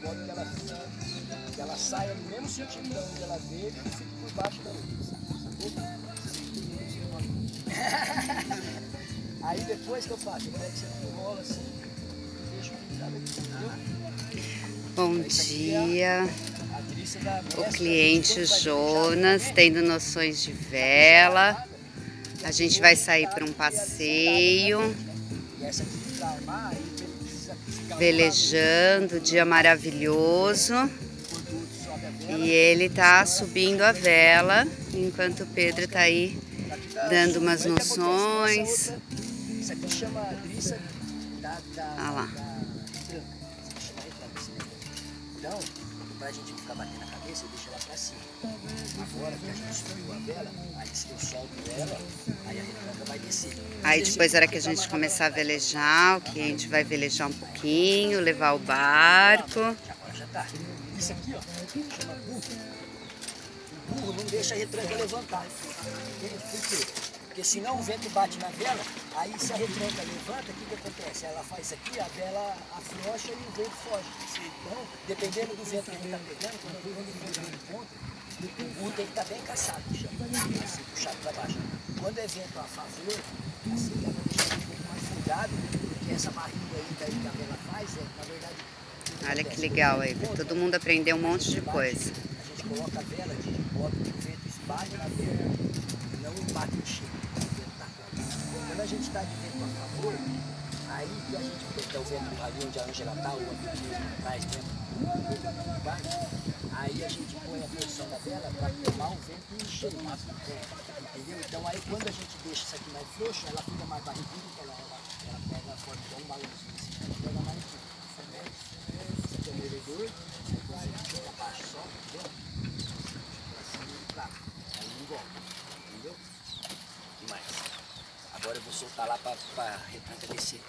modo que ela, que ela saia no mesmo sentido onde ela veio e fique por baixo da outra. Aí depois que eu faço, eu pego você enrola assim, deixa entendeu? Bom dia. O cliente Jonas tendo noções de vela. A gente vai sair para um passeio. Velejando, dia maravilhoso. E ele tá subindo a vela, enquanto o Pedro tá aí dando umas noções. Isso aqui chama drissa da, da, Ah lá. Então, pra gente ficar batendo a cabeça, eu deixo ela pra cima. Agora que a gente subiu a vela, aí se eu solto ela, aí a retranca vai descer. Aí depois, na hora que a gente começar a velejar, o cliente vai velejar um pouquinho, levar o barco. Agora já tá. Isso aqui, ó, chama burro. O burro não deixa a retranca levantar. Por quê? Porque senão o vento bate na vela, aí se a retranca levanta, o que, que acontece? Ela faz isso aqui, a vela afrouxa e o vento foge. Então, dependendo do vento que a gente está pegando, quando o vento ponta, o burro tem que estar bem caçado, no chão, assim, puxado para baixo. Quando é vento a favor, assim, ela vai deixar um pouco mais folgado, porque essa barriga aí daí que a vela faz, é, na verdade, Olha que legal aí, todo mundo aprendeu um monte de coisa. a gente coloca a vela de modo que o vento espalhe na vela, não bate em cheio, o vento tá contra. Quando a gente está de vento a favor, aí a gente pega o vento ali onde a Ângela está, ou aqui atrás mesmo, aí a gente põe a pressão da vela para tomar o vento em cheio. Entendeu? Então aí quando a gente deixa isso aqui mais frouxo, ela fica mais barriguda, então ela, ela, ela pega forte igual um balanço assim, ela pega mais tudo. Esse aqui é o movedor, aí quando você puxa para baixo só, entendeu? Pra cima e pra cá. Aí não volta, entendeu? E mais. Agora eu vou soltar lá para a retranca descer.